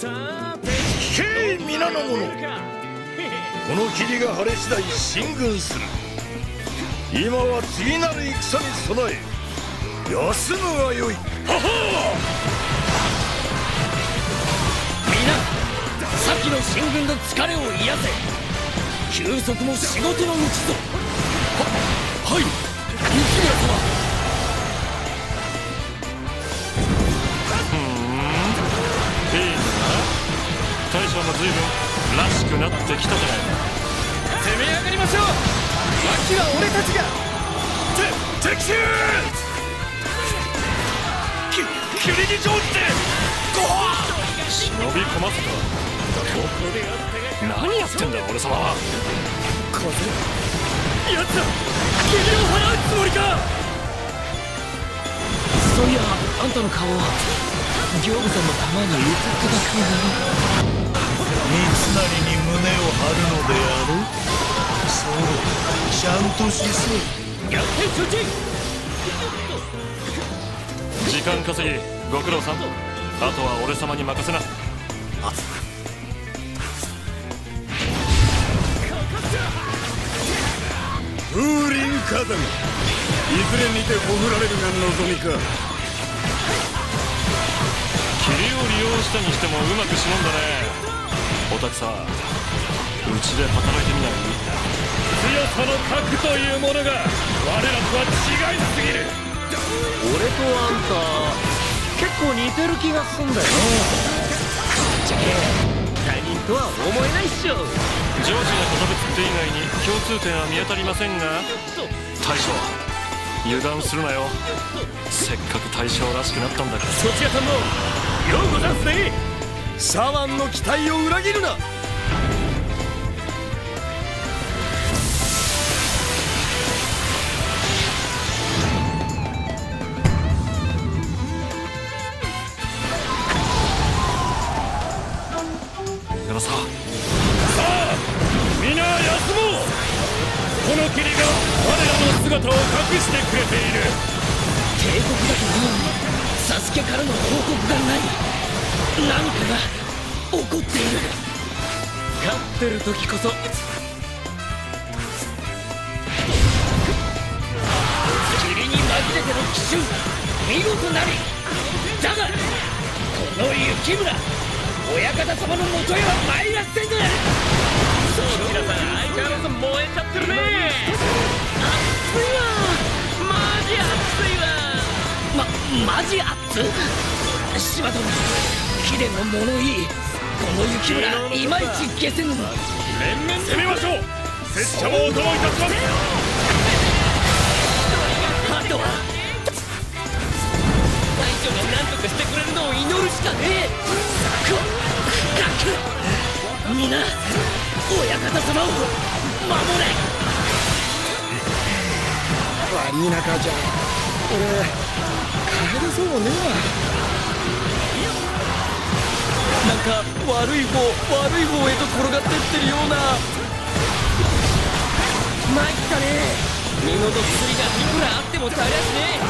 聞け皆の者。この霧が晴れ次第進軍する。今は次なる戦に備え休むがよい。はは皆先の進軍の疲れを癒せ。休息も仕事のうちぞ。ははい。雪村様大将も随分らしくなってきたじゃないか。攻め上がりましょう。脇は俺たちが。て敵襲き霧に乗じて。ごは忍び込ませた。何やってんだ俺様は。風や霧を払うつもりか。そういやあんたの顔行部さんの玉に映ってたかもな三成に胸を張るのである。そうちゃんとしそうやって承知時間稼ぎご苦労さんあとは俺様に任せな。風林火山。いずれにてほぐられるが望みか。霧を利用したにしてもうまくしのんだね。おたくさうちで働いてみない？強さの核というものが我らとは違いすぎる。俺とあんた結構似てる気がすんだよね。じゃけ他人とは思えないっしょ。上司の言物って以外に共通点は見当たりませんが大将油断するなよ。せっかく大将らしくなったんだから。そちらさんもようござんすね。左腕の期待を裏切るな。ささあ皆休もう。この霧が我らの姿を隠してくれている。帝国だとサ助けからの報告がない。何かが起こっている。勝ってる時こそ霧に紛れての奇襲。見事なり。だがこの雪村親方様のもとへは参る。熱いわまマジ熱島殿貴殿の物言いこの雪村いまいち消せぬ。連綿攻めましょう。拙者もお供いたします。あとは大将が何とかしてくれるのを祈るしかねえ。こっ皆親方様を守れ。悪いな母ちゃ。ん俺帰れそうね。なんか悪い方悪い方へと転がってってるような。参ったね。身の毒薬がいくらあっても足りゃしね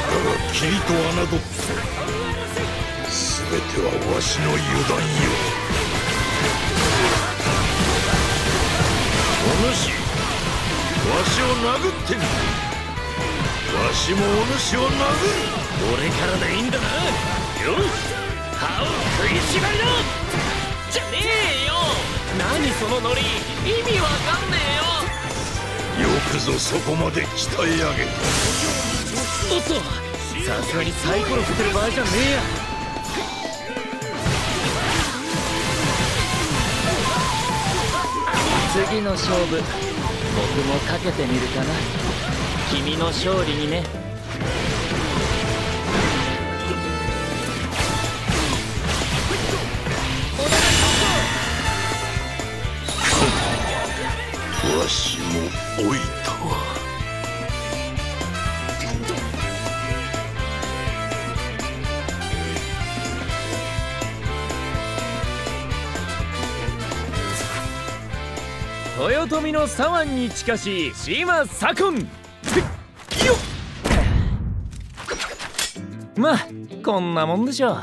が霧と侮った全てはわしの油断よお主わしを殴ってみわしもお主を殴る。俺からでいいんだな。よし。歯を食いしばりなじゃねえよ。何そのノリ。意味わかんねえよ。よくぞそこまで鍛え上げた。っとさすがにサイコロ振ってる場合じゃねえや。次の勝負僕もかけてみるかな。君の勝利にね。わしも老い豊臣の左腕に近しい島左近。よっまあこんなもんでしょう。